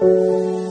Música